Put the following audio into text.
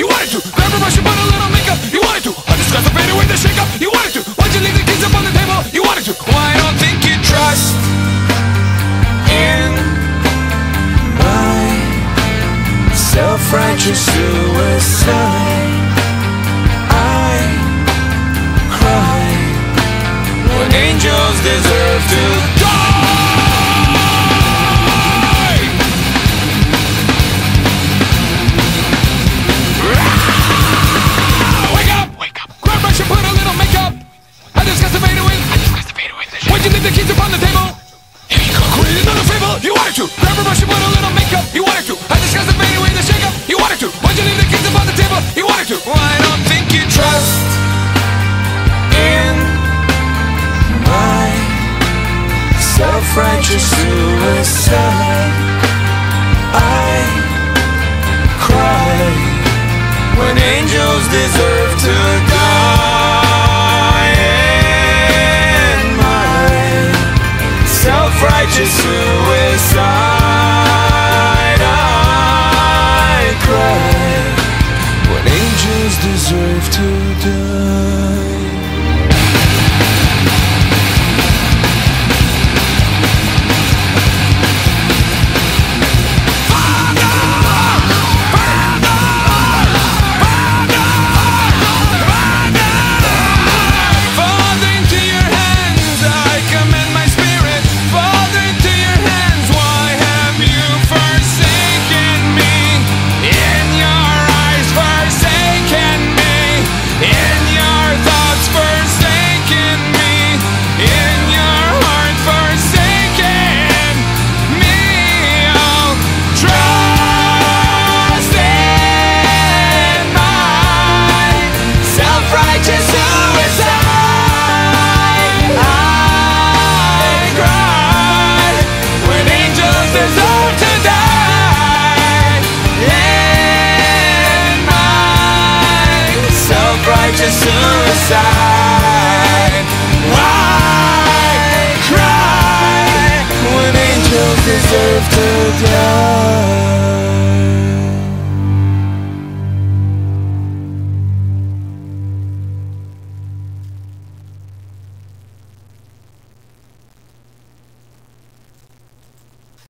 you wanted to. Never brush you put a little makeup, you wanted to. I discuss the fade away the shake up, you wanted to. Why'd you leave the kids up on the table, you wanted to. Why don't think you trust in my self-righteous suicide. I cry when angels deserve trust in my self-righteous suicide. I to suicide Why cry when angels deserve to die?